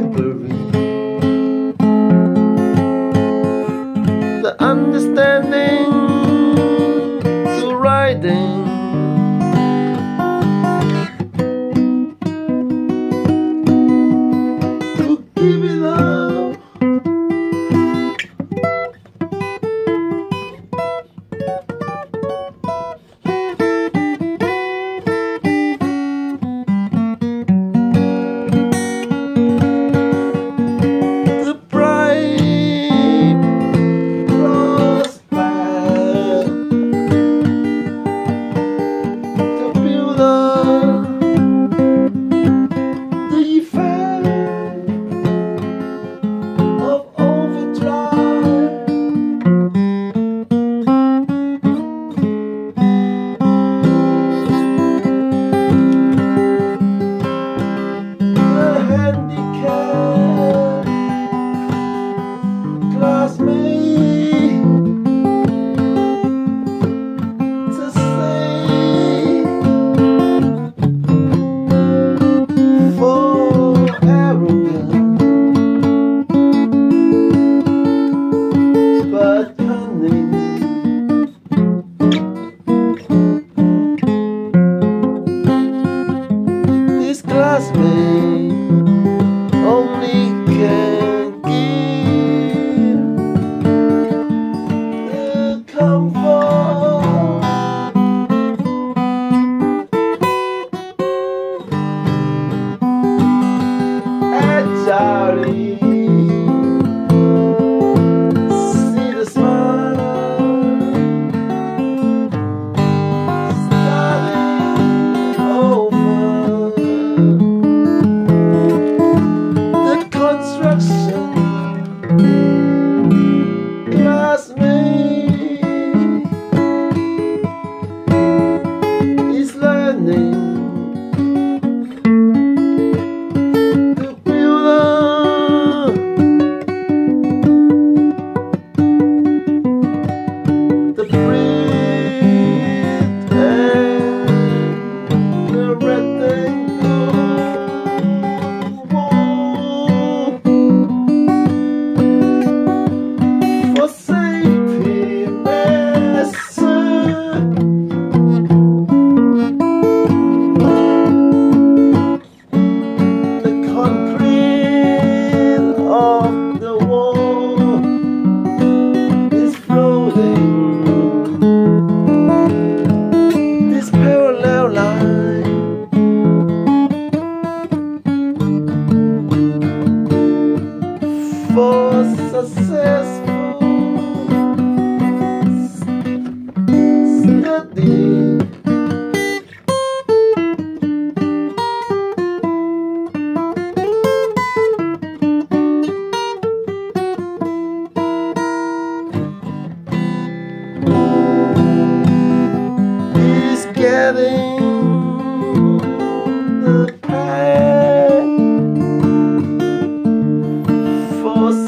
library. For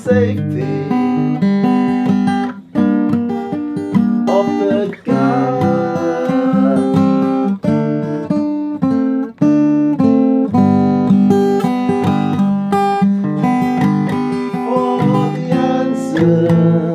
safety of the guy. For the answer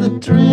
the dream